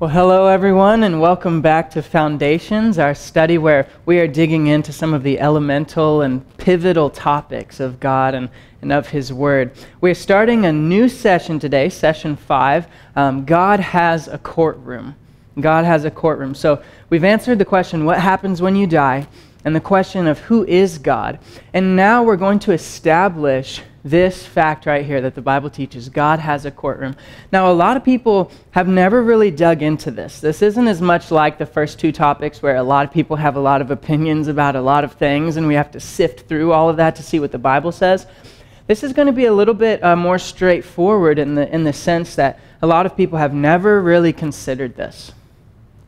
Well, hello, everyone, and welcome back to Foundations, our study where we are digging into some of the elemental and pivotal topics of God and, and of His Word. We're starting a new session today, session five. Um, God has a courtroom. God has a courtroom. So we've answered the question, what happens when you die? And the question of who is God? And now we're going to establish this fact right here that the Bible teaches God has a courtroom. Now, a lot of people have never really dug into this. This isn't as much like the first two topics where a lot of people have a lot of opinions about a lot of things and we have to sift through all of that to see what the Bible says. This is going to be a little bit uh, more straightforward in the, in the sense that a lot of people have never really considered this.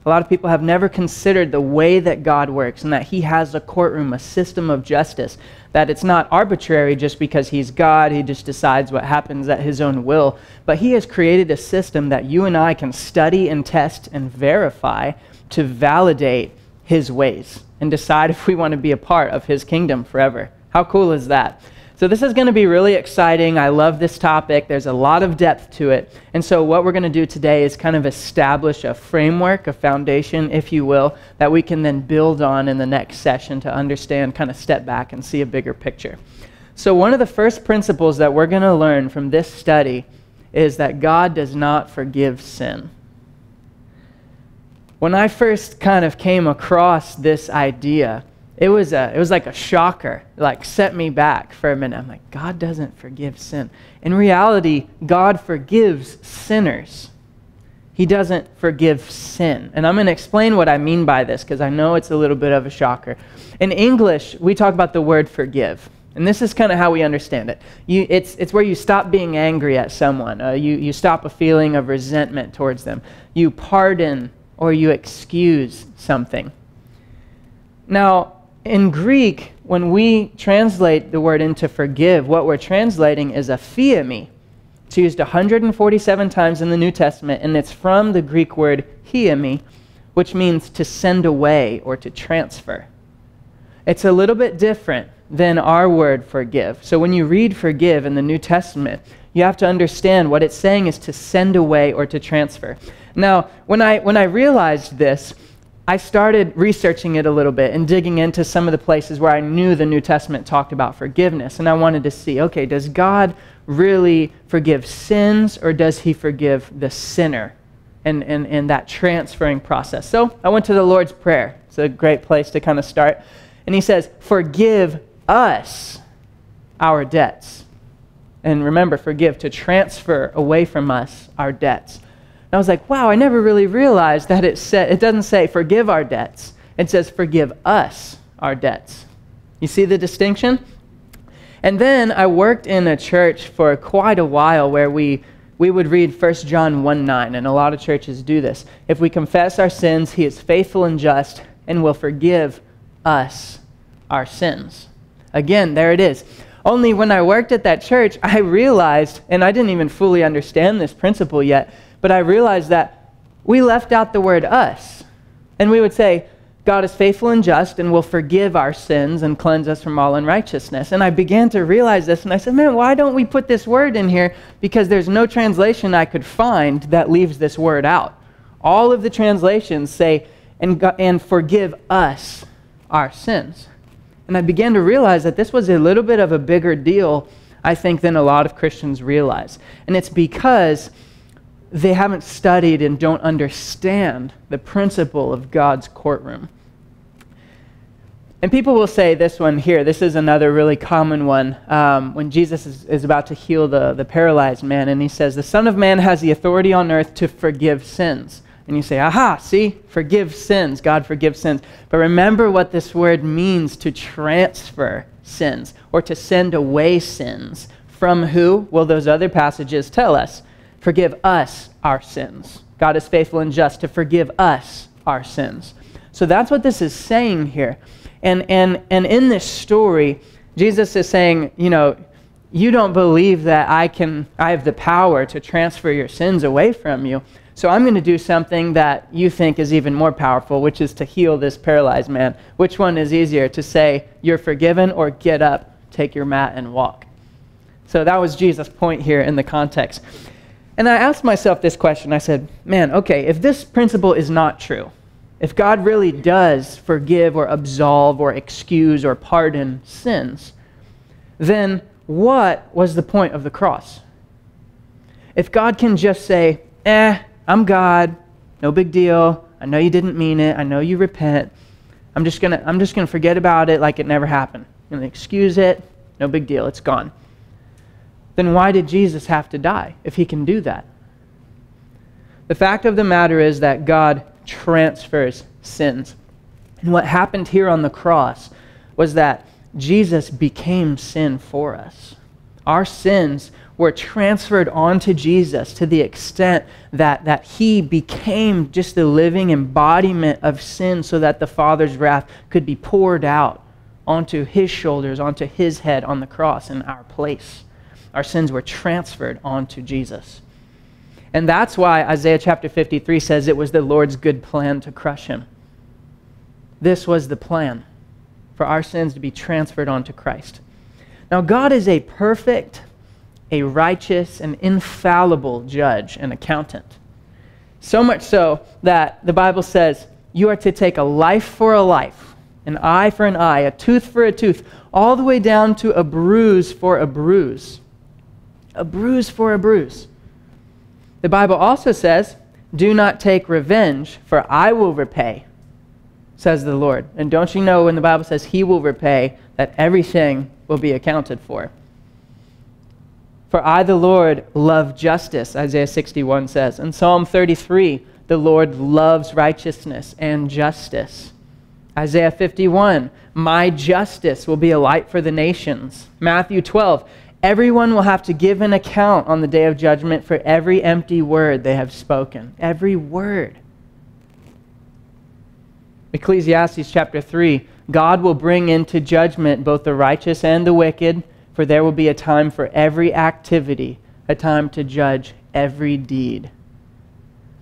A lot of people have never considered the way that God works and that He has a courtroom, a system of justice that it's not arbitrary just because he's God, he just decides what happens at his own will, but he has created a system that you and I can study and test and verify to validate his ways and decide if we want to be a part of his kingdom forever. How cool is that? So, this is going to be really exciting. I love this topic. There's a lot of depth to it. And so, what we're going to do today is kind of establish a framework, a foundation, if you will, that we can then build on in the next session to understand, kind of step back and see a bigger picture. So, one of the first principles that we're going to learn from this study is that God does not forgive sin. When I first kind of came across this idea, it was, a, it was like a shocker, like set me back for a minute. I'm like, God doesn't forgive sin. In reality, God forgives sinners. He doesn't forgive sin. And I'm going to explain what I mean by this because I know it's a little bit of a shocker. In English, we talk about the word forgive. And this is kind of how we understand it. You, it's, it's where you stop being angry at someone, uh, you, you stop a feeling of resentment towards them, you pardon or you excuse something. Now, in Greek, when we translate the word into forgive, what we're translating is aphiemi. It's used 147 times in the New Testament, and it's from the Greek word hiemi, which means to send away or to transfer. It's a little bit different than our word forgive. So when you read forgive in the New Testament, you have to understand what it's saying is to send away or to transfer. Now, when I, when I realized this, I started researching it a little bit and digging into some of the places where I knew the New Testament talked about forgiveness. And I wanted to see okay, does God really forgive sins or does he forgive the sinner and, and, and that transferring process? So I went to the Lord's Prayer. It's a great place to kind of start. And he says, Forgive us our debts. And remember, forgive to transfer away from us our debts. And I was like, wow, I never really realized that it, said, it doesn't say forgive our debts. It says forgive us our debts. You see the distinction? And then I worked in a church for quite a while where we, we would read 1 John 1 9, and a lot of churches do this. If we confess our sins, he is faithful and just and will forgive us our sins. Again, there it is. Only when I worked at that church, I realized, and I didn't even fully understand this principle yet, but I realized that we left out the word us. And we would say, God is faithful and just and will forgive our sins and cleanse us from all unrighteousness. And I began to realize this, and I said, man, why don't we put this word in here? Because there's no translation I could find that leaves this word out. All of the translations say, and, and forgive us our sins. And I began to realize that this was a little bit of a bigger deal, I think, than a lot of Christians realize. And it's because they haven't studied and don't understand the principle of God's courtroom. And people will say this one here, this is another really common one, um, when Jesus is, is about to heal the, the paralyzed man, and he says, The Son of Man has the authority on earth to forgive sins. And you say, Aha, see, forgive sins. God forgives sins. But remember what this word means to transfer sins or to send away sins. From who? Well, those other passages tell us forgive us our sins. God is faithful and just to forgive us our sins. So that's what this is saying here. And, and, and in this story, Jesus is saying, you know, you don't believe that I can I have the power to transfer your sins away from you. So I'm going to do something that you think is even more powerful, which is to heal this paralyzed man. Which one is easier to say you're forgiven or get up, take your mat and walk. So that was Jesus' point here in the context. And I asked myself this question I said, man, okay, if this principle is not true, if God really does forgive or absolve or excuse or pardon sins, then what was the point of the cross? If God can just say, eh, I'm God, no big deal, I know you didn't mean it, I know you repent, I'm just gonna, I'm just gonna forget about it like it never happened. I'm gonna excuse it, no big deal, it's gone. Then why did Jesus have to die if he can do that? The fact of the matter is that God transfers sins. And what happened here on the cross was that Jesus became sin for us. Our sins were transferred onto Jesus to the extent that, that he became just the living embodiment of sin so that the Father's wrath could be poured out onto his shoulders, onto his head on the cross in our place. Our sins were transferred onto Jesus. And that's why Isaiah chapter 53 says it was the Lord's good plan to crush him. This was the plan for our sins to be transferred onto Christ. Now, God is a perfect, a righteous, and infallible judge and accountant. So much so that the Bible says you are to take a life for a life, an eye for an eye, a tooth for a tooth, all the way down to a bruise for a bruise. A bruise for a bruise. The Bible also says, Do not take revenge, for I will repay, says the Lord. And don't you know when the Bible says He will repay, that everything will be accounted for? For I, the Lord, love justice, Isaiah 61 says. In Psalm 33, the Lord loves righteousness and justice. Isaiah 51, my justice will be a light for the nations. Matthew 12, Everyone will have to give an account on the day of judgment for every empty word they have spoken. Every word. Ecclesiastes chapter 3 God will bring into judgment both the righteous and the wicked, for there will be a time for every activity, a time to judge every deed.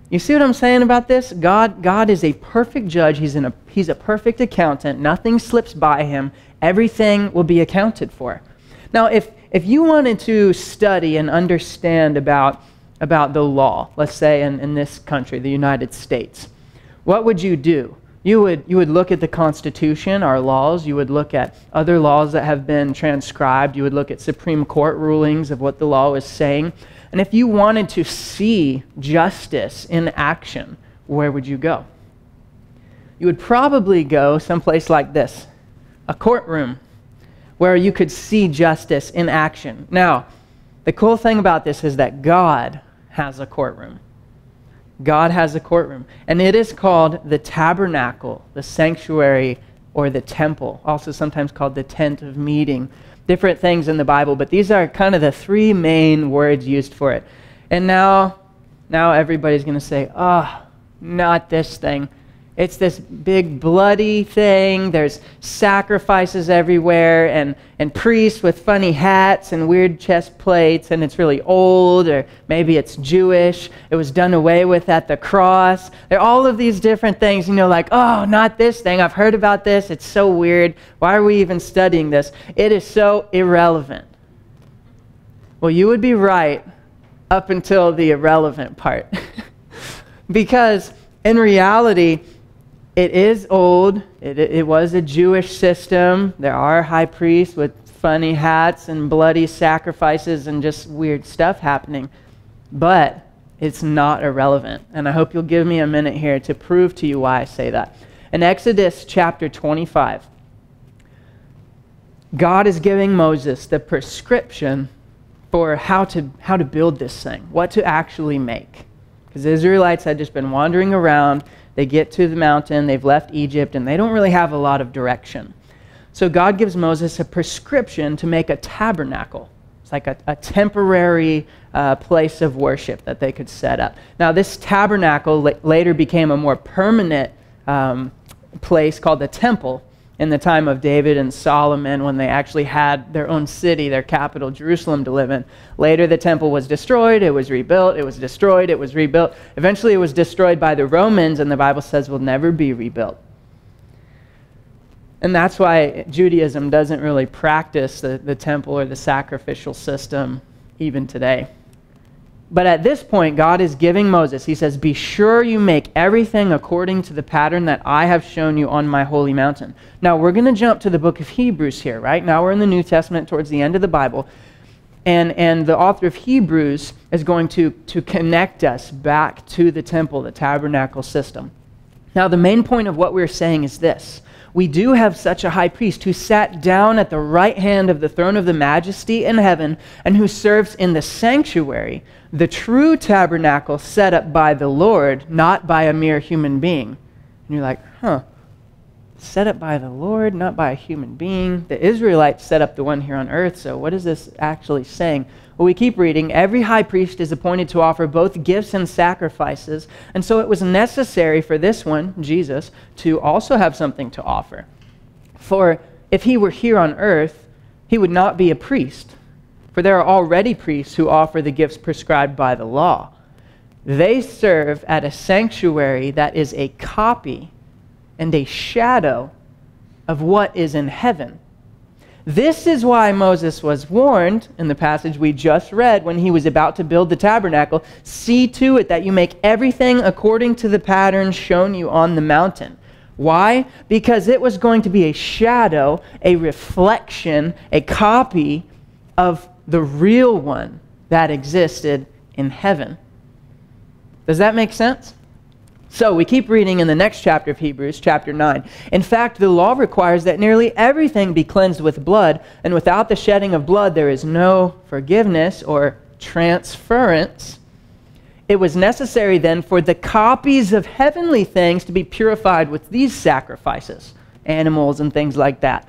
You see what I'm saying about this? God, God is a perfect judge. He's, a, he's a perfect accountant. Nothing slips by him. Everything will be accounted for. Now, if, if you wanted to study and understand about, about the law, let's say in, in this country, the United States, what would you do? You would, you would look at the Constitution, our laws. You would look at other laws that have been transcribed. You would look at Supreme Court rulings of what the law is saying. And if you wanted to see justice in action, where would you go? You would probably go someplace like this a courtroom where you could see justice in action. Now, the cool thing about this is that God has a courtroom. God has a courtroom. And it is called the tabernacle, the sanctuary, or the temple, also sometimes called the tent of meeting. Different things in the Bible, but these are kind of the three main words used for it. And now, now everybody's going to say, oh, not this thing. It's this big bloody thing. There's sacrifices everywhere and, and priests with funny hats and weird chest plates, and it's really old, or maybe it's Jewish. It was done away with at the cross. There are all of these different things, you know, like, oh, not this thing. I've heard about this. It's so weird. Why are we even studying this? It is so irrelevant. Well, you would be right up until the irrelevant part. because in reality, it is old. It, it was a Jewish system. There are high priests with funny hats and bloody sacrifices and just weird stuff happening. But it's not irrelevant. And I hope you'll give me a minute here to prove to you why I say that. In Exodus chapter 25, God is giving Moses the prescription for how to, how to build this thing, what to actually make. Because the Israelites had just been wandering around they get to the mountain, they've left Egypt, and they don't really have a lot of direction. So God gives Moses a prescription to make a tabernacle. It's like a, a temporary uh, place of worship that they could set up. Now, this tabernacle later became a more permanent um, place called the temple in the time of David and Solomon when they actually had their own city, their capital, Jerusalem, to live in. Later, the temple was destroyed, it was rebuilt, it was destroyed, it was rebuilt. Eventually, it was destroyed by the Romans, and the Bible says will never be rebuilt. And that's why Judaism doesn't really practice the, the temple or the sacrificial system even today. But at this point, God is giving Moses, He says, Be sure you make everything according to the pattern that I have shown you on my holy mountain. Now, we're going to jump to the book of Hebrews here, right? Now we're in the New Testament towards the end of the Bible. And, and the author of Hebrews is going to, to connect us back to the temple, the tabernacle system. Now, the main point of what we're saying is this we do have such a high priest who sat down at the right hand of the throne of the majesty in heaven and who serves in the sanctuary, the true tabernacle set up by the Lord, not by a mere human being. And you're like, huh, set up by the Lord, not by a human being. The Israelites set up the one here on earth, so what is this actually saying? Well, we keep reading. Every high priest is appointed to offer both gifts and sacrifices, and so it was necessary for this one, Jesus, to also have something to offer. For if he were here on earth, he would not be a priest, for there are already priests who offer the gifts prescribed by the law. They serve at a sanctuary that is a copy and a shadow of what is in heaven. This is why Moses was warned in the passage we just read when he was about to build the tabernacle see to it that you make everything according to the pattern shown you on the mountain. Why? Because it was going to be a shadow, a reflection, a copy of the real one that existed in heaven. Does that make sense? So we keep reading in the next chapter of Hebrews, chapter 9. In fact, the law requires that nearly everything be cleansed with blood, and without the shedding of blood, there is no forgiveness or transference. It was necessary then for the copies of heavenly things to be purified with these sacrifices, animals and things like that.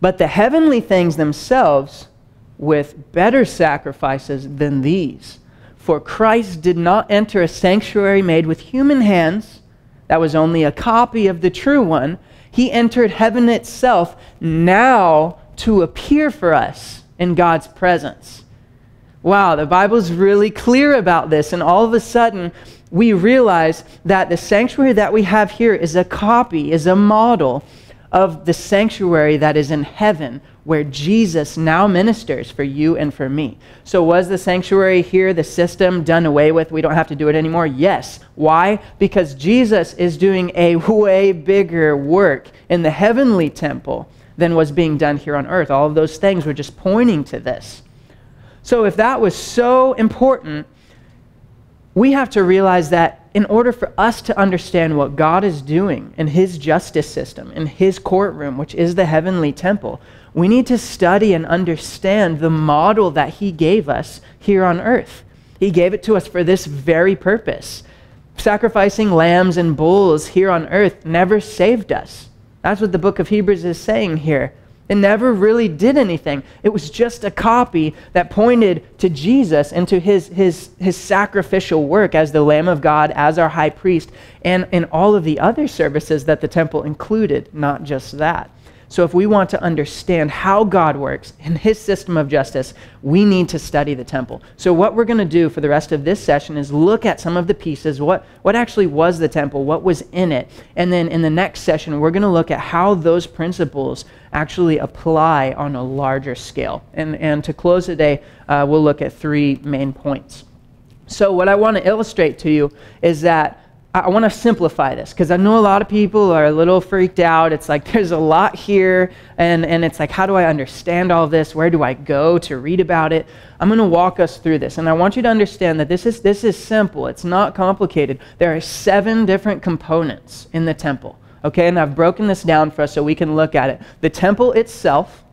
But the heavenly things themselves with better sacrifices than these. For Christ did not enter a sanctuary made with human hands, that was only a copy of the true one. He entered heaven itself now to appear for us in God's presence. Wow, the Bible's really clear about this, and all of a sudden, we realize that the sanctuary that we have here is a copy, is a model of the sanctuary that is in heaven, where Jesus now ministers for you and for me. So, was the sanctuary here, the system, done away with? We don't have to do it anymore? Yes. Why? Because Jesus is doing a way bigger work in the heavenly temple than was being done here on earth. All of those things were just pointing to this. So, if that was so important, we have to realize that in order for us to understand what God is doing in His justice system, in His courtroom, which is the heavenly temple, we need to study and understand the model that He gave us here on earth. He gave it to us for this very purpose. Sacrificing lambs and bulls here on earth never saved us. That's what the book of Hebrews is saying here. It never really did anything. It was just a copy that pointed to Jesus and to his, his, his sacrificial work as the Lamb of God, as our high priest, and in all of the other services that the temple included, not just that. So, if we want to understand how God works in his system of justice, we need to study the temple. So, what we're going to do for the rest of this session is look at some of the pieces, what, what actually was the temple, what was in it. And then in the next session, we're going to look at how those principles actually apply on a larger scale. And, and to close today, uh, we'll look at three main points. So, what I want to illustrate to you is that I want to simplify this because I know a lot of people are a little freaked out. It's like there's a lot here, and, and it's like, how do I understand all this? Where do I go to read about it? I'm going to walk us through this, and I want you to understand that this is, this is simple. It's not complicated. There are seven different components in the temple, okay? And I've broken this down for us so we can look at it. The temple itself,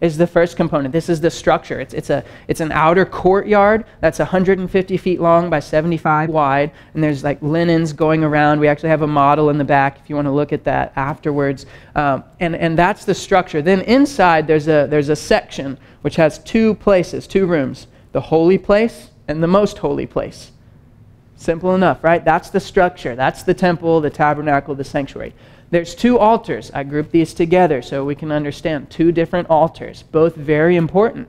is the first component. This is the structure. It's, it's, a, it's an outer courtyard that's 150 feet long by 75 wide, and there's like linens going around. We actually have a model in the back if you want to look at that afterwards. Um, and, and that's the structure. Then inside, there's a, there's a section which has two places, two rooms the holy place and the most holy place. Simple enough, right? That's the structure. That's the temple, the tabernacle, the sanctuary. There's two altars. I grouped these together so we can understand. Two different altars, both very important.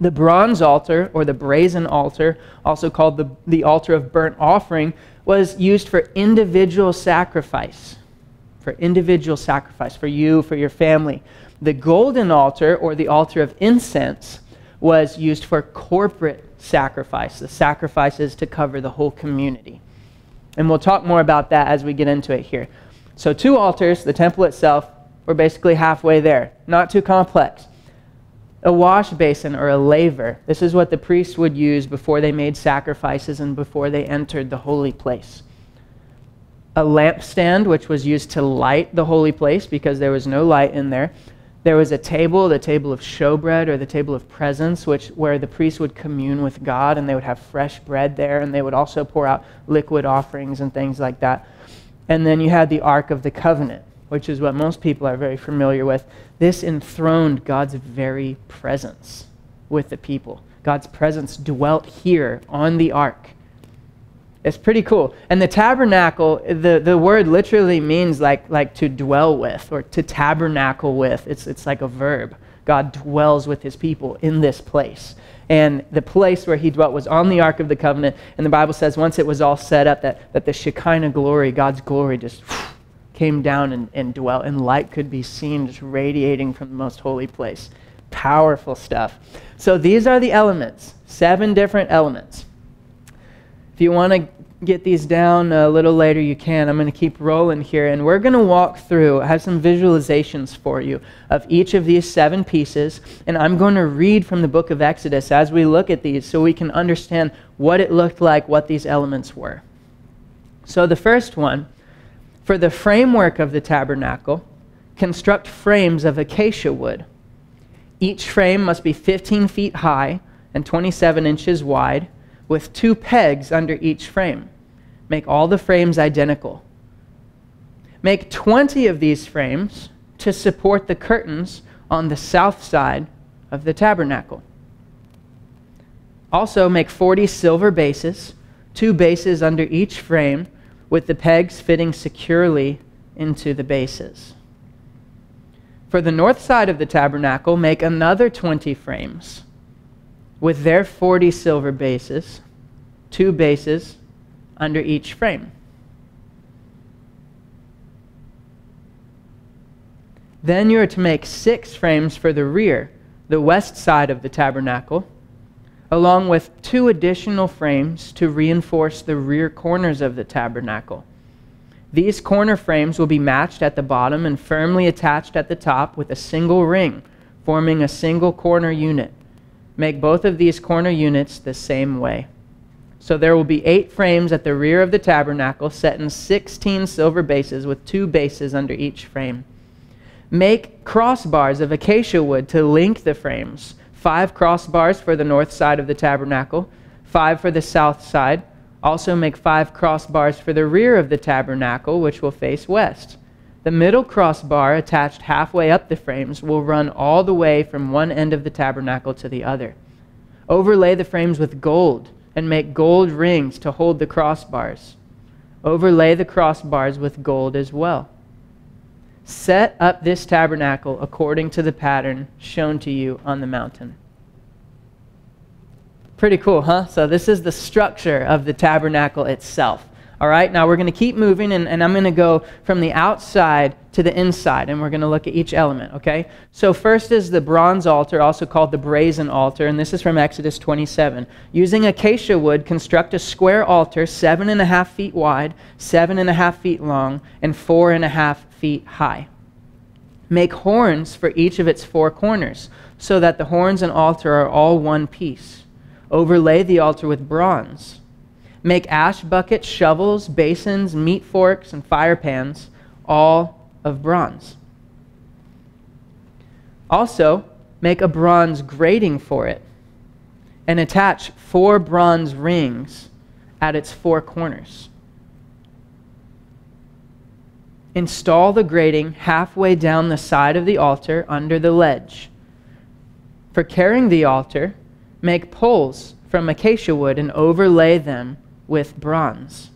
The bronze altar, or the brazen altar, also called the, the altar of burnt offering, was used for individual sacrifice. for individual sacrifice, for you, for your family. The golden altar, or the altar of incense, was used for corporate sacrifice, the sacrifices to cover the whole community. And we'll talk more about that as we get into it here. So, two altars, the temple itself, we're basically halfway there. Not too complex. A wash basin or a laver. This is what the priests would use before they made sacrifices and before they entered the holy place. A lampstand, which was used to light the holy place because there was no light in there. There was a table, the table of showbread or the table of presence, which where the priests would commune with God and they would have fresh bread there and they would also pour out liquid offerings and things like that. And then you had the Ark of the Covenant, which is what most people are very familiar with. This enthroned God's very presence with the people. God's presence dwelt here on the ark. It's pretty cool. And the tabernacle, the, the word literally means like, like to dwell with or to tabernacle with. It's, it's like a verb. God dwells with his people in this place. And the place where he dwelt was on the Ark of the Covenant. And the Bible says once it was all set up, that, that the Shekinah glory, God's glory, just came down and, and dwelt, and light could be seen just radiating from the most holy place. Powerful stuff. So these are the elements, seven different elements. If you want to get these down a little later, you can. I'm going to keep rolling here, and we're going to walk through. I have some visualizations for you of each of these seven pieces, and I'm going to read from the book of Exodus as we look at these so we can understand what it looked like, what these elements were. So, the first one for the framework of the tabernacle, construct frames of acacia wood. Each frame must be 15 feet high and 27 inches wide with two pegs under each frame. Make all the frames identical. Make 20 of these frames to support the curtains on the south side of the tabernacle. Also, make 40 silver bases, two bases under each frame, with the pegs fitting securely into the bases. For the north side of the tabernacle, make another 20 frames with their 40 silver bases, two bases under each frame. Then you are to make six frames for the rear, the west side of the tabernacle, along with two additional frames to reinforce the rear corners of the tabernacle. These corner frames will be matched at the bottom and firmly attached at the top with a single ring, forming a single corner unit. Make both of these corner units the same way. So there will be eight frames at the rear of the tabernacle, set in 16 silver bases with two bases under each frame. Make crossbars of acacia wood to link the frames five crossbars for the north side of the tabernacle, five for the south side. Also make five crossbars for the rear of the tabernacle, which will face west. The middle crossbar, attached halfway up the frames, will run all the way from one end of the tabernacle to the other. Overlay the frames with gold and make gold rings to hold the crossbars. Overlay the crossbars with gold as well. Set up this tabernacle according to the pattern shown to you on the mountain. Pretty cool, huh? So, this is the structure of the tabernacle itself. All right, now we're going to keep moving, and, and I'm going to go from the outside to the inside, and we're going to look at each element, okay? So, first is the bronze altar, also called the brazen altar, and this is from Exodus 27. Using acacia wood, construct a square altar, seven and a half feet wide, seven and a half feet long, and four and a half feet high. Make horns for each of its four corners, so that the horns and altar are all one piece. Overlay the altar with bronze. Make ash buckets, shovels, basins, meat forks, and fire pans, all of bronze. Also, make a bronze grating for it and attach four bronze rings at its four corners. Install the grating halfway down the side of the altar under the ledge. For carrying the altar, make poles from acacia wood and overlay them with bronze.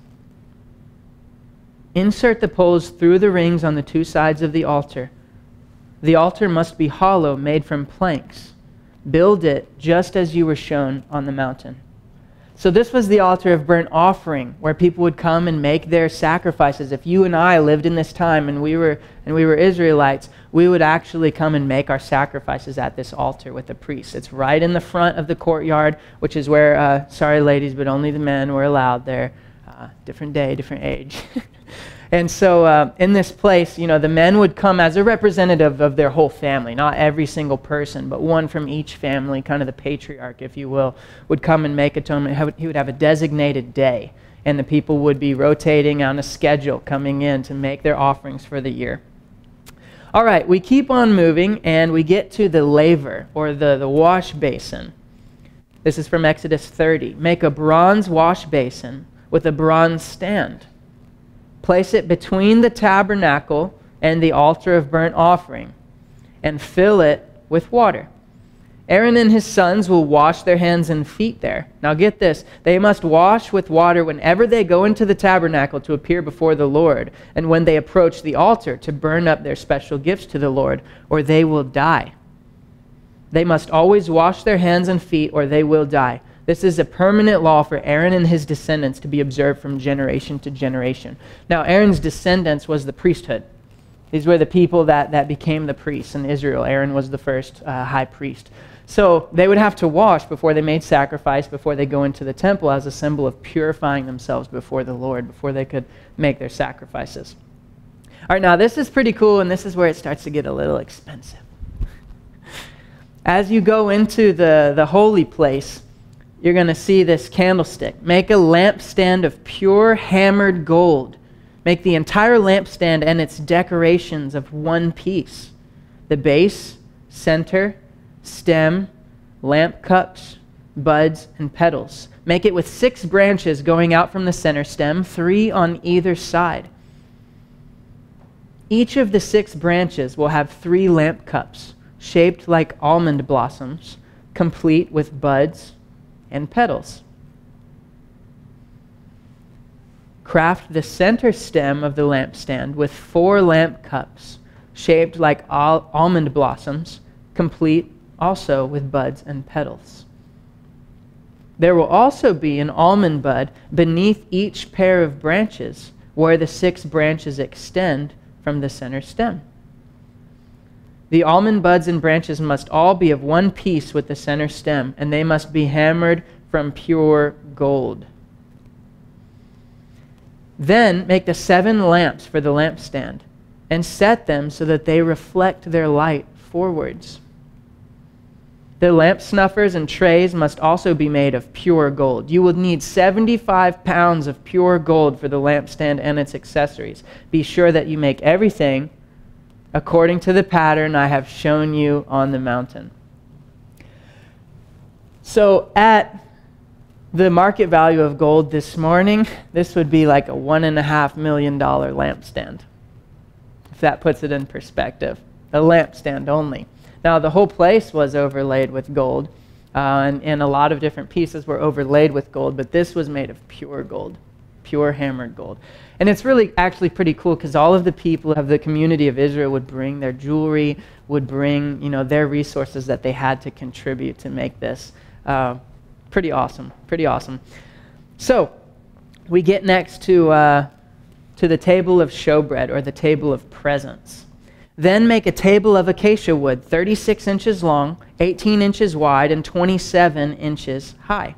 Insert the poles through the rings on the two sides of the altar. The altar must be hollow, made from planks. Build it just as you were shown on the mountain. So, this was the altar of burnt offering where people would come and make their sacrifices. If you and I lived in this time and we were, and we were Israelites, we would actually come and make our sacrifices at this altar with the priests. It's right in the front of the courtyard, which is where, uh, sorry, ladies, but only the men were allowed there. Uh, different day, different age. And so uh, in this place, you know, the men would come as a representative of their whole family, not every single person, but one from each family, kind of the patriarch, if you will, would come and make atonement. He would have a designated day, and the people would be rotating on a schedule coming in to make their offerings for the year. All right, we keep on moving, and we get to the laver, or the, the wash basin. This is from Exodus 30. Make a bronze wash basin with a bronze stand Place it between the tabernacle and the altar of burnt offering, and fill it with water. Aaron and his sons will wash their hands and feet there. Now get this they must wash with water whenever they go into the tabernacle to appear before the Lord, and when they approach the altar to burn up their special gifts to the Lord, or they will die. They must always wash their hands and feet, or they will die. This is a permanent law for Aaron and his descendants to be observed from generation to generation. Now, Aaron's descendants was the priesthood. These were the people that, that became the priests in Israel. Aaron was the first uh, high priest. So they would have to wash before they made sacrifice, before they go into the temple as a symbol of purifying themselves before the Lord, before they could make their sacrifices. All right, now this is pretty cool, and this is where it starts to get a little expensive. As you go into the, the holy place, you're going to see this candlestick. Make a lampstand of pure hammered gold. Make the entire lampstand and its decorations of one piece the base, center, stem, lamp cups, buds, and petals. Make it with six branches going out from the center stem, three on either side. Each of the six branches will have three lamp cups, shaped like almond blossoms, complete with buds and petals. Craft the center stem of the lampstand with four lamp cups shaped like al- almond blossoms, complete also with buds and petals. There will also be an almond bud beneath each pair of branches where the six branches extend from the center stem. The almond buds and branches must all be of one piece with the center stem, and they must be hammered from pure gold. Then make the seven lamps for the lampstand, and set them so that they reflect their light forwards. The lamp snuffers and trays must also be made of pure gold. You will need 75 pounds of pure gold for the lampstand and its accessories. Be sure that you make everything according to the pattern I have shown you on the mountain. So, at the market value of gold this morning, this would be like a $1.5 million lampstand, if that puts it in perspective. A lampstand only. Now, the whole place was overlaid with gold, uh, and, and a lot of different pieces were overlaid with gold, but this was made of pure gold, pure hammered gold. And it's really actually pretty cool because all of the people of the community of Israel would bring their jewelry, would bring you know their resources that they had to contribute to make this. Uh, pretty awesome, pretty awesome. So we get next to uh, to the table of showbread or the table of presence. Then make a table of acacia wood, 36 inches long, 18 inches wide, and 27 inches high.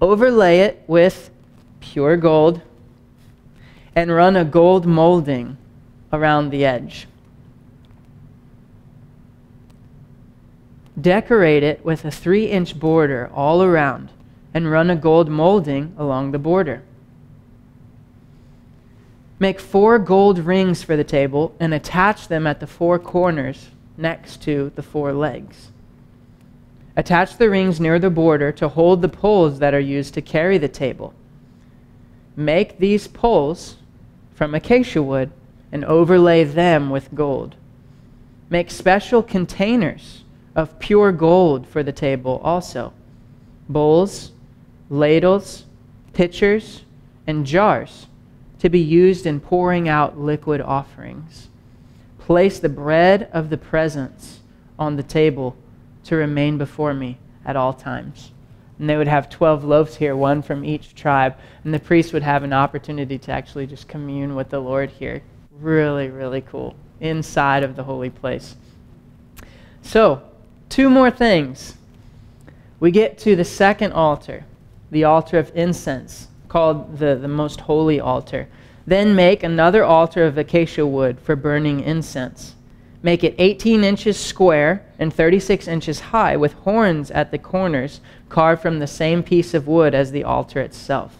Overlay it with pure gold and run a gold molding around the edge. Decorate it with a three inch border all around and run a gold molding along the border. Make four gold rings for the table and attach them at the four corners next to the four legs. Attach the rings near the border to hold the poles that are used to carry the table. Make these poles from acacia wood and overlay them with gold. Make special containers of pure gold for the table also bowls, ladles, pitchers, and jars to be used in pouring out liquid offerings. Place the bread of the presence on the table to remain before me at all times. And they would have 12 loaves here, one from each tribe. And the priest would have an opportunity to actually just commune with the Lord here. Really, really cool. Inside of the holy place. So, two more things. We get to the second altar, the altar of incense, called the, the most holy altar. Then make another altar of acacia wood for burning incense. Make it 18 inches square and 36 inches high, with horns at the corners carved from the same piece of wood as the altar itself.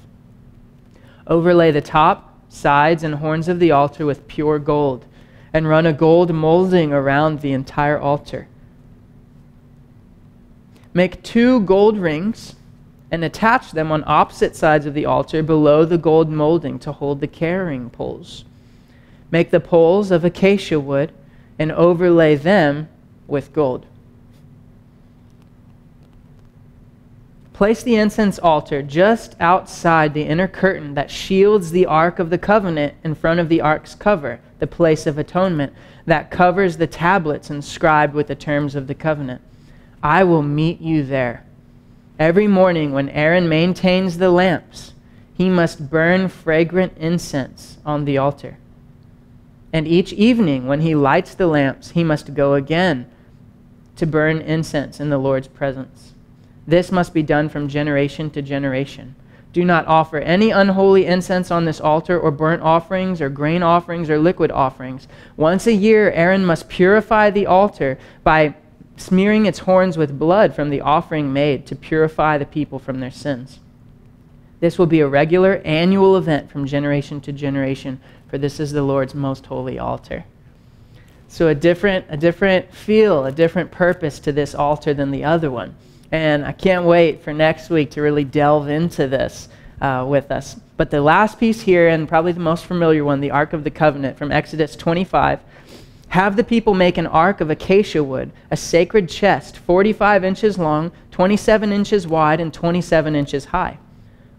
Overlay the top, sides, and horns of the altar with pure gold, and run a gold molding around the entire altar. Make two gold rings and attach them on opposite sides of the altar below the gold molding to hold the carrying poles. Make the poles of acacia wood and overlay them with gold. Place the incense altar just outside the inner curtain that shields the Ark of the Covenant in front of the Ark's cover, the place of atonement, that covers the tablets inscribed with the terms of the covenant. I will meet you there. Every morning when Aaron maintains the lamps, he must burn fragrant incense on the altar. And each evening, when he lights the lamps, he must go again to burn incense in the Lord's presence. This must be done from generation to generation. Do not offer any unholy incense on this altar, or burnt offerings, or grain offerings, or liquid offerings. Once a year, Aaron must purify the altar by smearing its horns with blood from the offering made to purify the people from their sins. This will be a regular annual event from generation to generation for this is the Lord's most holy altar. So a different, a different feel, a different purpose to this altar than the other one. And I can't wait for next week to really delve into this uh, with us. But the last piece here, and probably the most familiar one, the Ark of the Covenant from Exodus 25. Have the people make an ark of acacia wood, a sacred chest, 45 inches long, 27 inches wide, and 27 inches high.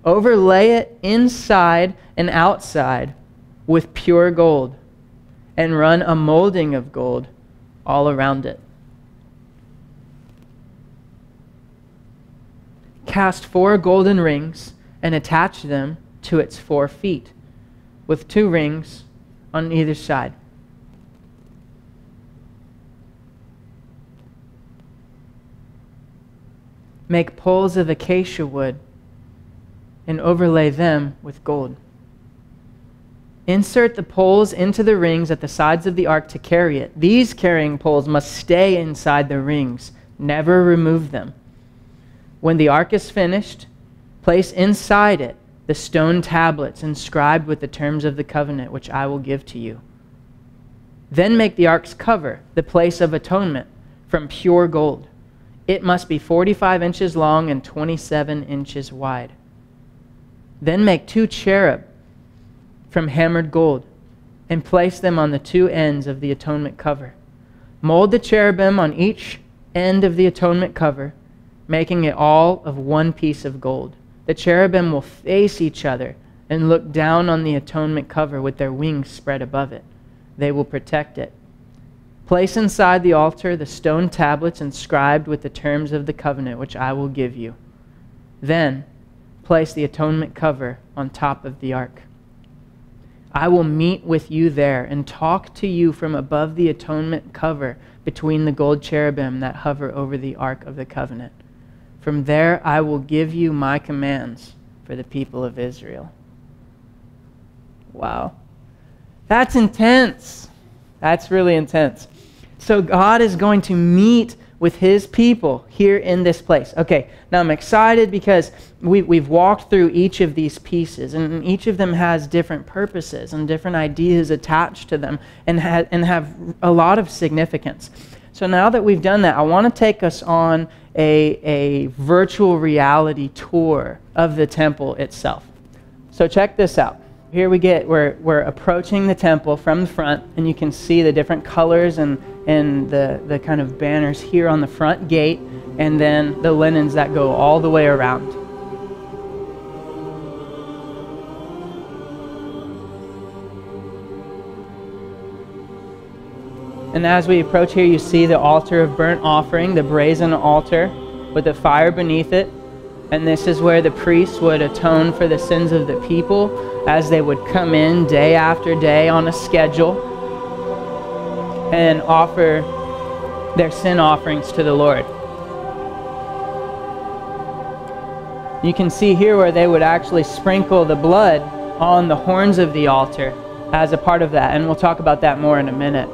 Overlay it inside and outside with pure gold and run a molding of gold all around it. Cast four golden rings and attach them to its four feet, with two rings on either side. Make poles of acacia wood and overlay them with gold. Insert the poles into the rings at the sides of the ark to carry it. These carrying poles must stay inside the rings. Never remove them. When the ark is finished, place inside it the stone tablets inscribed with the terms of the covenant which I will give to you. Then make the ark's cover, the place of atonement, from pure gold. It must be 45 inches long and 27 inches wide. Then make two cherub from hammered gold and place them on the two ends of the atonement cover. Mold the cherubim on each end of the atonement cover, making it all of one piece of gold. The cherubim will face each other and look down on the atonement cover with their wings spread above it. They will protect it. Place inside the altar the stone tablets inscribed with the terms of the covenant which I will give you. Then place the atonement cover on top of the ark. I will meet with you there and talk to you from above the atonement cover between the gold cherubim that hover over the Ark of the Covenant. From there I will give you my commands for the people of Israel. Wow. That's intense. That's really intense. So God is going to meet with his people here in this place. Okay, now I'm excited because we, we've walked through each of these pieces, and each of them has different purposes and different ideas attached to them and, ha- and have a lot of significance. So now that we've done that, I want to take us on a, a virtual reality tour of the temple itself. So check this out here we get we're, we're approaching the temple from the front and you can see the different colors and, and the, the kind of banners here on the front gate and then the linens that go all the way around and as we approach here you see the altar of burnt offering the brazen altar with the fire beneath it And this is where the priests would atone for the sins of the people as they would come in day after day on a schedule and offer their sin offerings to the Lord. You can see here where they would actually sprinkle the blood on the horns of the altar as a part of that, and we'll talk about that more in a minute.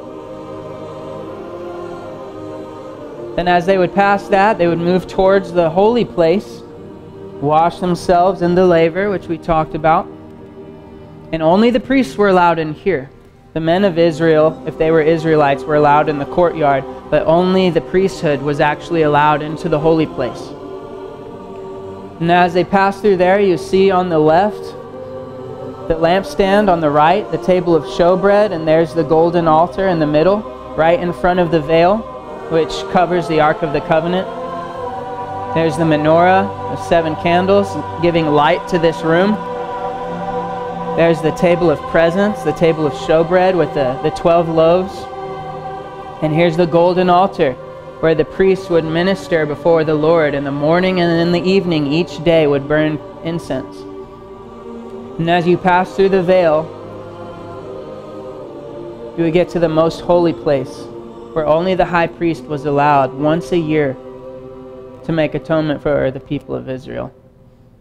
Then, as they would pass that, they would move towards the holy place, wash themselves in the laver, which we talked about. And only the priests were allowed in here. The men of Israel, if they were Israelites, were allowed in the courtyard, but only the priesthood was actually allowed into the holy place. And as they pass through there, you see on the left the lampstand, on the right, the table of showbread, and there's the golden altar in the middle, right in front of the veil, which covers the Ark of the Covenant. There's the menorah of seven candles giving light to this room. There's the table of presence, the table of showbread with the, the 12 loaves. And here's the golden altar where the priests would minister before the Lord in the morning and in the evening each day would burn incense. And as you pass through the veil, you would get to the most holy place where only the high priest was allowed once a year to make atonement for the people of Israel.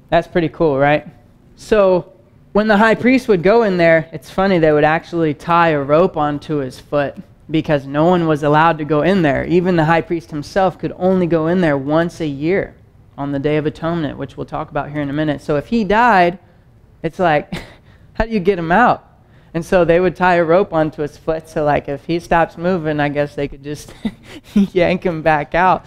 That's pretty cool, right? So, when the high priest would go in there, it's funny, they would actually tie a rope onto his foot because no one was allowed to go in there. Even the high priest himself could only go in there once a year on the Day of Atonement, which we'll talk about here in a minute. So if he died, it's like, how do you get him out? And so they would tie a rope onto his foot so like if he stops moving, I guess they could just yank him back out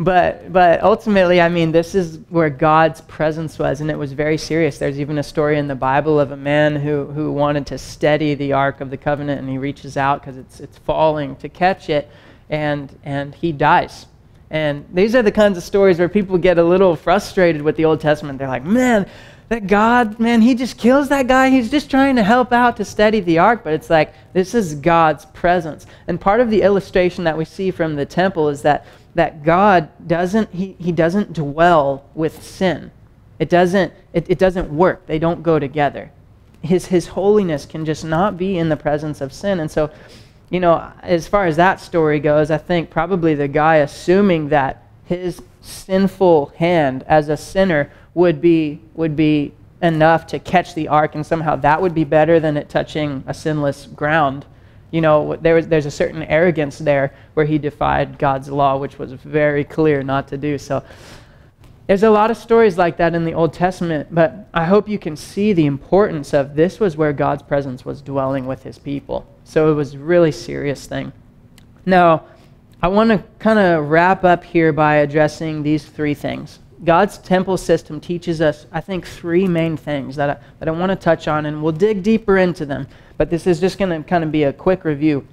but but ultimately, I mean, this is where God's presence was, and it was very serious. There's even a story in the Bible of a man who who wanted to steady the Ark of the Covenant, and he reaches out because it's it's falling to catch it, and and he dies. And these are the kinds of stories where people get a little frustrated with the Old Testament. They're like, man, that God, man, he just kills that guy. He's just trying to help out to steady the ark. But it's like, this is God's presence. And part of the illustration that we see from the temple is that that God doesn't he, he doesn't dwell with sin. It doesn't it, it doesn't work. They don't go together. His his holiness can just not be in the presence of sin. And so, you know, as far as that story goes, I think probably the guy assuming that his sinful hand as a sinner would be would be enough to catch the ark and somehow that would be better than it touching a sinless ground you know, there was, there's a certain arrogance there where he defied God's law, which was very clear not to do. So there's a lot of stories like that in the Old Testament, but I hope you can see the importance of this was where God's presence was dwelling with his people. So it was really serious thing. Now, I want to kind of wrap up here by addressing these three things. God's temple system teaches us, I think, three main things that I, that I want to touch on, and we'll dig deeper into them. But this is just going to kind of be a quick review.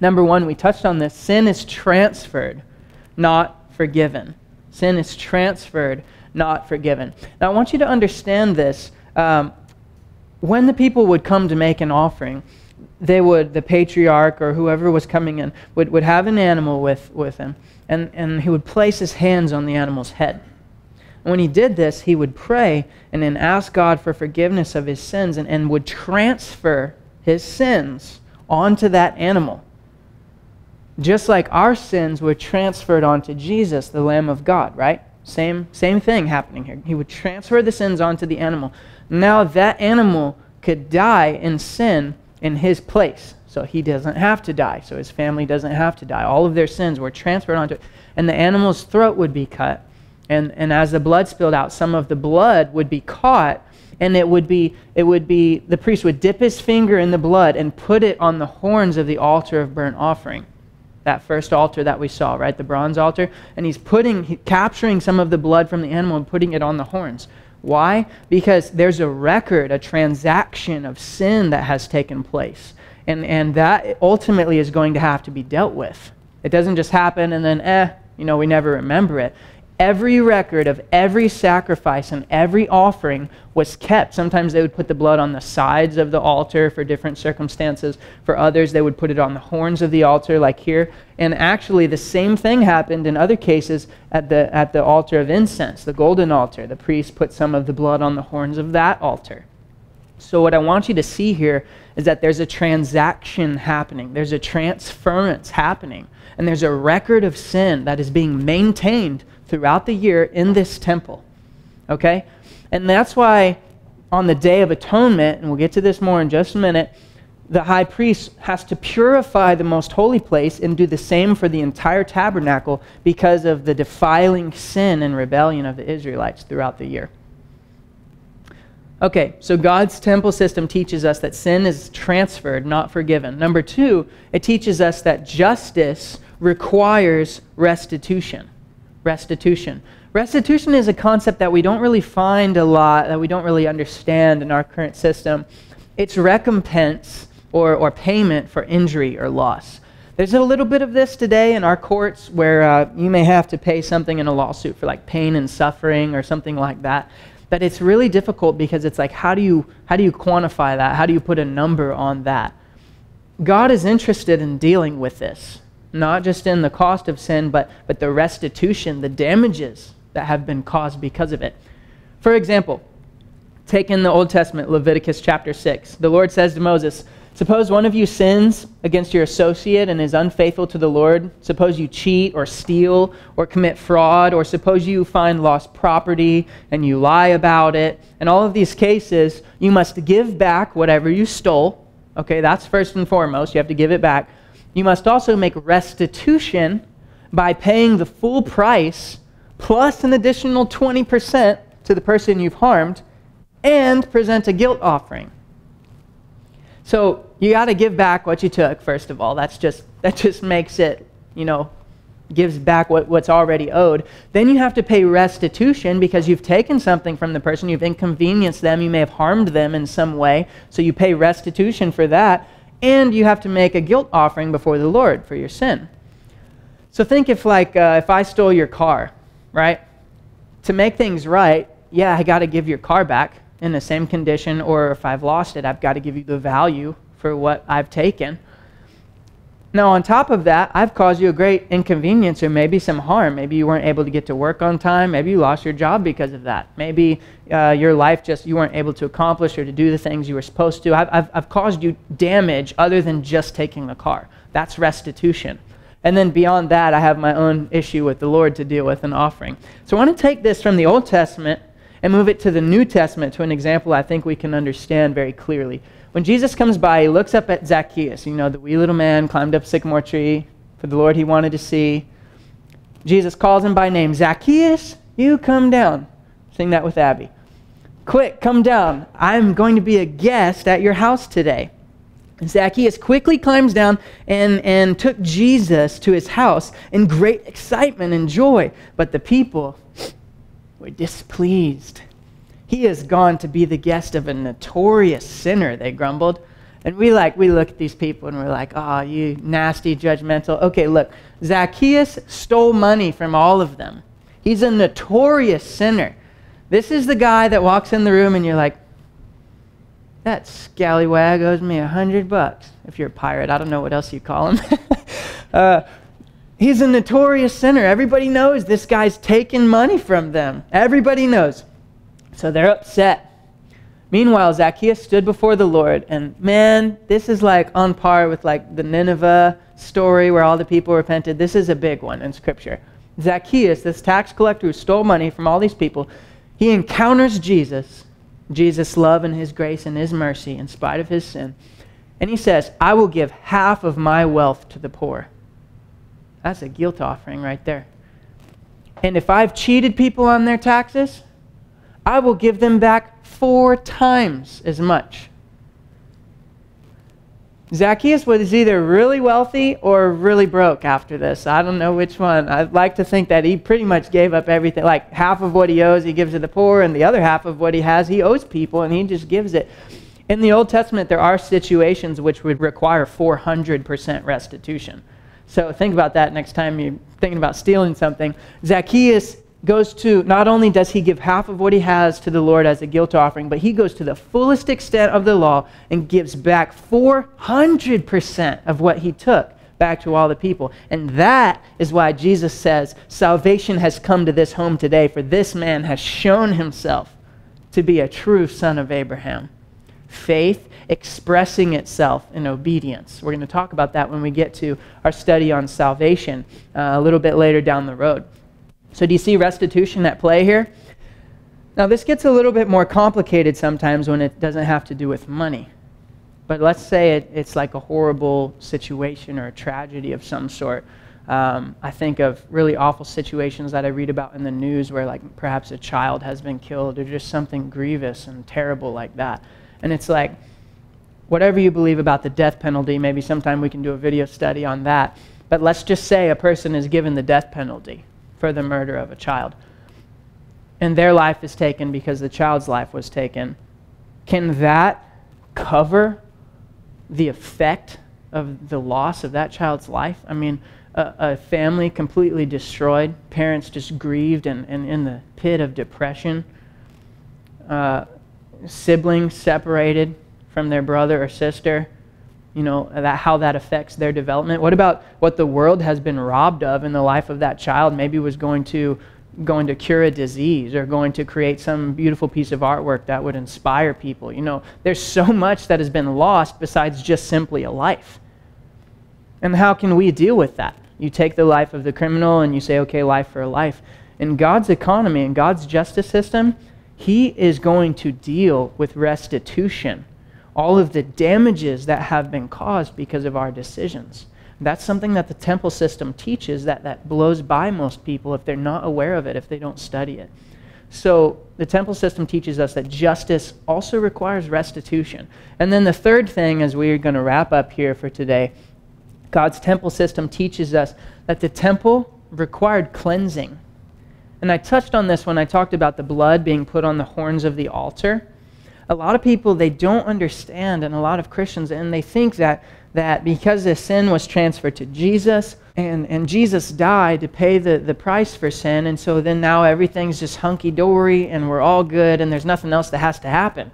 Number one, we touched on this sin is transferred, not forgiven. Sin is transferred, not forgiven. Now, I want you to understand this. Um, when the people would come to make an offering, they would, the patriarch or whoever was coming in, would, would have an animal with, with him, and, and he would place his hands on the animal's head. When he did this, he would pray and then ask God for forgiveness of his sins and, and would transfer his sins onto that animal. Just like our sins were transferred onto Jesus, the Lamb of God, right? Same, same thing happening here. He would transfer the sins onto the animal. Now that animal could die in sin in his place. So he doesn't have to die. So his family doesn't have to die. All of their sins were transferred onto it. And the animal's throat would be cut. And, and as the blood spilled out, some of the blood would be caught and it would be it would be the priest would dip his finger in the blood and put it on the horns of the altar of burnt offering. That first altar that we saw right? The bronze altar. And he's putting he, capturing some of the blood from the animal and putting it on the horns. Why? Because there's a record a transaction of sin that has taken place. And and that ultimately is going to have to be dealt with. It doesn't just happen and then eh you know we never remember it every record of every sacrifice and every offering was kept. Sometimes they would put the blood on the sides of the altar for different circumstances. For others, they would put it on the horns of the altar, like here. And actually, the same thing happened in other cases at the, at the altar of incense, the golden altar. The priest put some of the blood on the horns of that altar. So, what I want you to see here is that there's a transaction happening, there's a transference happening, and there's a record of sin that is being maintained throughout the year in this temple. Okay? And that's why on the Day of Atonement, and we'll get to this more in just a minute, the high priest has to purify the most holy place and do the same for the entire tabernacle because of the defiling sin and rebellion of the Israelites throughout the year. Okay, so God's temple system teaches us that sin is transferred, not forgiven. Number two, it teaches us that justice requires restitution. Restitution. Restitution is a concept that we don't really find a lot, that we don't really understand in our current system. It's recompense or, or payment for injury or loss. There's a little bit of this today in our courts where uh, you may have to pay something in a lawsuit for like pain and suffering or something like that but it's really difficult because it's like how do you how do you quantify that how do you put a number on that god is interested in dealing with this not just in the cost of sin but but the restitution the damages that have been caused because of it for example take in the old testament leviticus chapter 6 the lord says to moses Suppose one of you sins against your associate and is unfaithful to the Lord. Suppose you cheat or steal or commit fraud, or suppose you find lost property and you lie about it. In all of these cases, you must give back whatever you stole. Okay, that's first and foremost. You have to give it back. You must also make restitution by paying the full price plus an additional 20% to the person you've harmed and present a guilt offering. So you got to give back what you took, first of all. That's just, that just makes it, you know, gives back what, what's already owed. Then you have to pay restitution because you've taken something from the person, you've inconvenienced them, you may have harmed them in some way. So you pay restitution for that. And you have to make a guilt offering before the Lord for your sin. So think if, like, uh, if I stole your car, right? To make things right, yeah, I got to give your car back in the same condition, or if I've lost it, I've got to give you the value for what I've taken. Now, on top of that, I've caused you a great inconvenience or maybe some harm. Maybe you weren't able to get to work on time. Maybe you lost your job because of that. Maybe uh, your life just, you weren't able to accomplish or to do the things you were supposed to. I've, I've, I've caused you damage other than just taking the car. That's restitution. And then beyond that, I have my own issue with the Lord to deal with an offering. So I want to take this from the Old Testament and move it to the New Testament to an example I think we can understand very clearly. When Jesus comes by, he looks up at Zacchaeus, you know, the wee little man climbed up a sycamore tree for the Lord he wanted to see. Jesus calls him by name Zacchaeus, you come down. Sing that with Abby. Quick, come down. I'm going to be a guest at your house today. Zacchaeus quickly climbs down and, and took Jesus to his house in great excitement and joy. But the people, were displeased. He has gone to be the guest of a notorious sinner, they grumbled. And we like we look at these people and we're like, oh, you nasty, judgmental. Okay, look, Zacchaeus stole money from all of them. He's a notorious sinner. This is the guy that walks in the room and you're like, that scallywag owes me a hundred bucks. If you're a pirate, I don't know what else you call him. uh, He's a notorious sinner. Everybody knows this guy's taking money from them. Everybody knows. So they're upset. Meanwhile, Zacchaeus stood before the Lord, and man, this is like on par with like the Nineveh story where all the people repented. This is a big one in Scripture. Zacchaeus, this tax collector who stole money from all these people, he encounters Jesus, Jesus' love and his grace and his mercy in spite of his sin. And he says, I will give half of my wealth to the poor. That's a guilt offering right there. And if I've cheated people on their taxes, I will give them back four times as much. Zacchaeus was either really wealthy or really broke after this. I don't know which one. I'd like to think that he pretty much gave up everything. Like half of what he owes, he gives to the poor, and the other half of what he has, he owes people, and he just gives it. In the Old Testament, there are situations which would require 400% restitution. So think about that next time you're thinking about stealing something. Zacchaeus goes to, not only does he give half of what he has to the Lord as a guilt offering, but he goes to the fullest extent of the law and gives back 400% of what he took back to all the people. And that is why Jesus says, Salvation has come to this home today, for this man has shown himself to be a true son of Abraham. Faith expressing itself in obedience. We're going to talk about that when we get to our study on salvation uh, a little bit later down the road. So, do you see restitution at play here? Now, this gets a little bit more complicated sometimes when it doesn't have to do with money. But let's say it, it's like a horrible situation or a tragedy of some sort. Um, I think of really awful situations that I read about in the news where, like, perhaps a child has been killed or just something grievous and terrible like that. And it's like, whatever you believe about the death penalty, maybe sometime we can do a video study on that. But let's just say a person is given the death penalty for the murder of a child. And their life is taken because the child's life was taken. Can that cover the effect of the loss of that child's life? I mean, a, a family completely destroyed, parents just grieved and, and in the pit of depression, uh, siblings separated from their brother or sister you know that how that affects their development. What about what the world has been robbed of in the life of that child? Maybe was going to going to cure a disease or going to create some beautiful piece of artwork that would inspire people. You know there's so much that has been lost besides just simply a life. And how can we deal with that? You take the life of the criminal and you say okay life for a life. In god's economy in god's justice system he is going to deal with restitution all of the damages that have been caused because of our decisions. That's something that the temple system teaches that, that blows by most people if they're not aware of it, if they don't study it. So the temple system teaches us that justice also requires restitution. And then the third thing, as we're going to wrap up here for today, God's temple system teaches us that the temple required cleansing. And I touched on this when I talked about the blood being put on the horns of the altar a lot of people they don't understand and a lot of christians and they think that that because the sin was transferred to jesus and, and jesus died to pay the, the price for sin and so then now everything's just hunky-dory and we're all good and there's nothing else that has to happen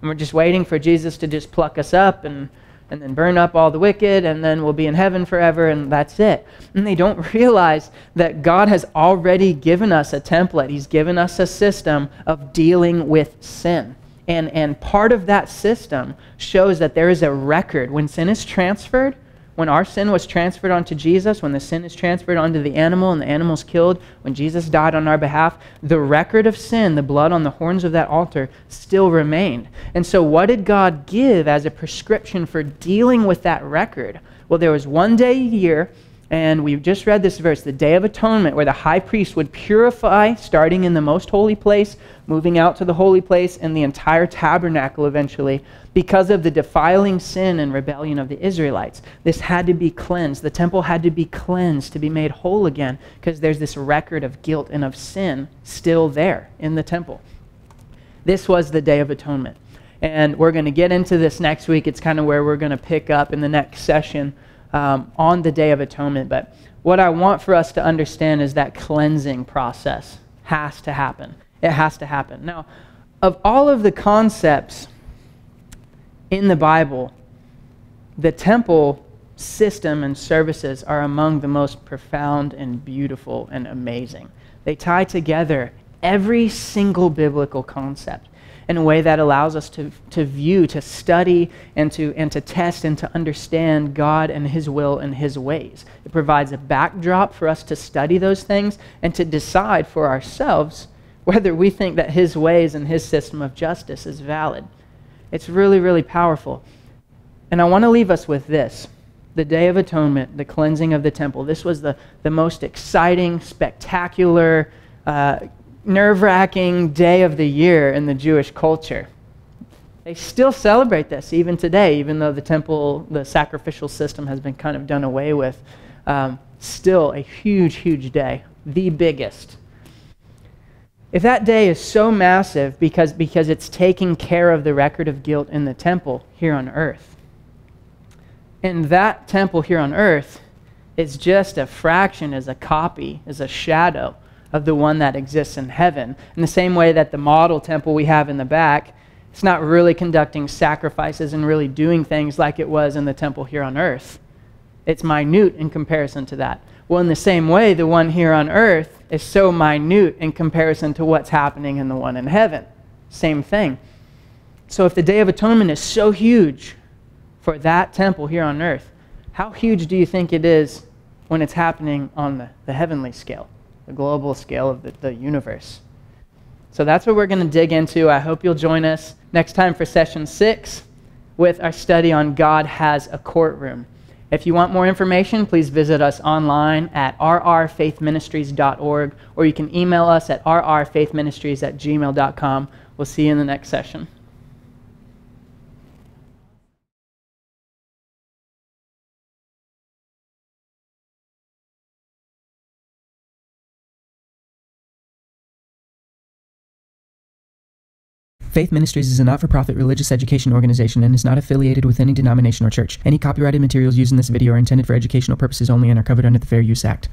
and we're just waiting for jesus to just pluck us up and and then burn up all the wicked, and then we'll be in heaven forever, and that's it. And they don't realize that God has already given us a template. He's given us a system of dealing with sin. And, and part of that system shows that there is a record. When sin is transferred, when our sin was transferred onto Jesus, when the sin is transferred onto the animal and the animal's killed, when Jesus died on our behalf, the record of sin, the blood on the horns of that altar, still remained. And so, what did God give as a prescription for dealing with that record? Well, there was one day a year and we've just read this verse, the Day of Atonement, where the high priest would purify, starting in the most holy place, moving out to the holy place, and the entire tabernacle eventually, because of the defiling sin and rebellion of the Israelites. This had to be cleansed. The temple had to be cleansed to be made whole again, because there's this record of guilt and of sin still there in the temple. This was the Day of Atonement. And we're going to get into this next week. It's kind of where we're going to pick up in the next session um, on the Day of Atonement. But what I want for us to understand is that cleansing process has to happen. It has to happen. Now, of all of the concepts in the Bible, the temple system and services are among the most profound and beautiful and amazing. They tie together every single biblical concept in a way that allows us to, to view, to study, and to, and to test and to understand God and His will and His ways. It provides a backdrop for us to study those things and to decide for ourselves whether we think that His ways and His system of justice is valid. It's really, really powerful. And I want to leave us with this the Day of Atonement, the cleansing of the temple. This was the, the most exciting, spectacular, uh, nerve wracking day of the year in the Jewish culture. They still celebrate this even today, even though the temple, the sacrificial system has been kind of done away with. Um, still a huge, huge day, the biggest. If that day is so massive because, because it's taking care of the record of guilt in the temple here on earth, and that temple here on earth is just a fraction, is a copy, is a shadow of the one that exists in heaven. In the same way that the model temple we have in the back, it's not really conducting sacrifices and really doing things like it was in the temple here on earth. It's minute in comparison to that. Well, in the same way, the one here on earth is so minute in comparison to what's happening in the one in heaven. Same thing. So, if the Day of Atonement is so huge for that temple here on earth, how huge do you think it is when it's happening on the, the heavenly scale, the global scale of the, the universe? So, that's what we're going to dig into. I hope you'll join us next time for session six with our study on God has a courtroom. If you want more information, please visit us online at rrfaithministries.org or you can email us at rrfaithministries at gmail.com. We'll see you in the next session. Faith Ministries is a not for profit religious education organization and is not affiliated with any denomination or church. Any copyrighted materials used in this video are intended for educational purposes only and are covered under the Fair Use Act.